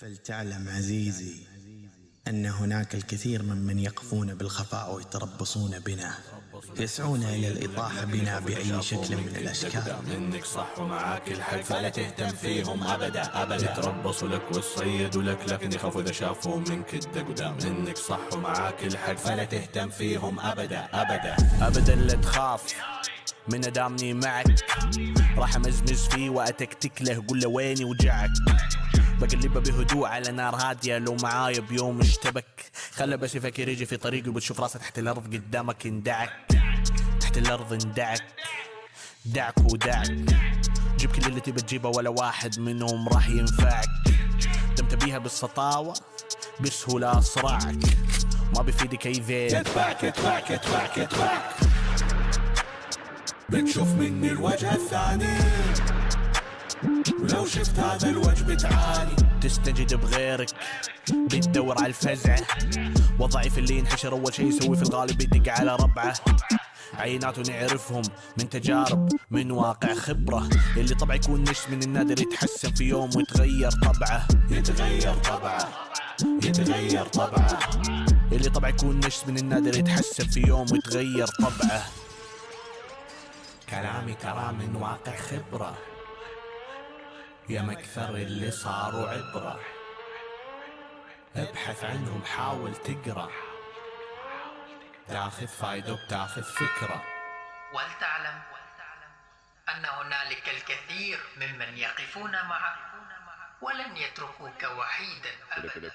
فلتعلم عزيزي أن هناك الكثير ممن يقفون بالخفاء ويتربصون بنا يسعون إلى الإطاحة بنا بأي شكل من الأشكال. منك صح ومعاك الحق فلا تهتم فيهم أبدا. أبدا. يتربصوا لك والصيدوا لك لكن يخافوا إذا شافوا منك الدق منك صح ومعاك الحق فلا تهتم فيهم أبدا. أبدا. أبدا لا تخاف. من دامني معك. راح امزمز فيه واتكتك له قول له وين وجعك. بقلبها بهدوء على نار هادية لو معاي بيوم اشتبك. خله بس يفكر يجي في طريقي وبتشوف راسه تحت الأرض قدامك اندعك. تحت الأرض اندعك. دعك ودعك. جيب كل اللي تبى تجيبه ولا واحد منهم راح ينفعك. دمت بيها بالسطاوة بسهولة أصرعك ما بيفيدك أي ذيل يتبعك يتبعك يتبعك يتبعك بتشوف مني الوجه الثاني. ولو شفت هذا الوجه بتعاني. تستنجد بغيرك بتدور على الفزعة والضعيف اللي ينحشر أول شي يسوي في الغالب يدق على ربعه. عينات نعرفهم من تجارب من واقع خبرة. اللي طبعا يكون نش من النادر يتحسن في يوم ويتغير طبعه. يتغير طبعه. يتغير طبعه. اللي طبعا يكون نش من النادر يتحسن في يوم ويتغير طبعه. كلامي ترى من واقع خبرة. يا مكثر اللي صاروا عبرة. ابحث عنهم حاول تقرأ. تاخذ فايدة وبتاخذ فكرة. ولتعلم أن هنالك الكثير ممن يقفون معك ولن يتركوك وحيدا أبدا.